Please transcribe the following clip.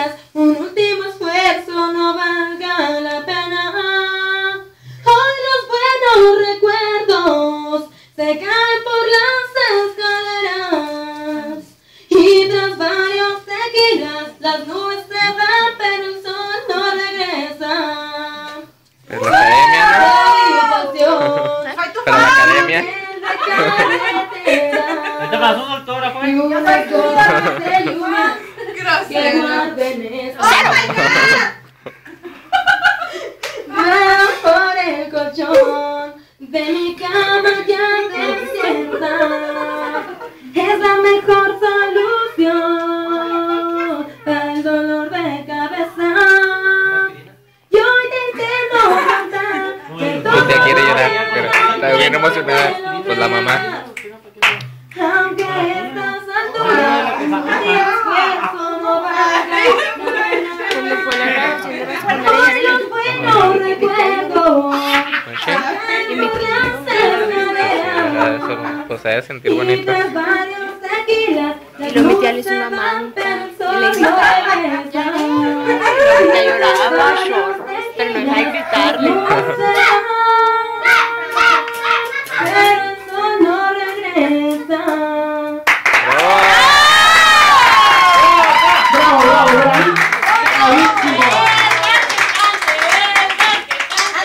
quieras un último esfuerzo no valga la pena. Hoy los buenos recuerdos se caen por las escaleras y tras varios tequilas las nubes se van pero el sol no regresa. Soy tu Pero fan. academia. en la carretera. ¿Te pasó un autógrafo? Esa ¡Oh, my God! Ruedan por el colchón de mi cama ya te sientas. Es la mejor solución para el dolor de cabeza. Y hoy te entiendo cantar. que Uy, todo Ella quiere llorar, pero está bien emocionada. Pues la mamá. Aunque Debe ser- Pues se debe sentir bonito. Y le hizo una manta y le gritaba. Ella lloraba, chorros, pero no deja de gritarle.